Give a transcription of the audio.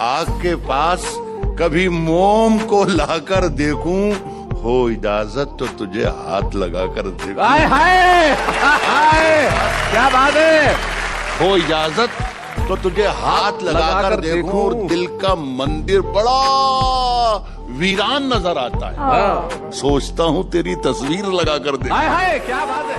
आग के पास कभी मोम को लाकर देखूँ? हो इजाज़त तो तुझे हाथ लगाकर देखूँ। हाय हाय! हाय! क्या बात है? हो इजाज़त तो तुझे हाथ लगाकर लगाकर देखूँ और दिल का मंदिर बड़ा वीरान नज़र आता है। हाँ। सोचता हूँ तेरी तस्वीर लगाकर देखूँ। हाय हाय! क्या बात है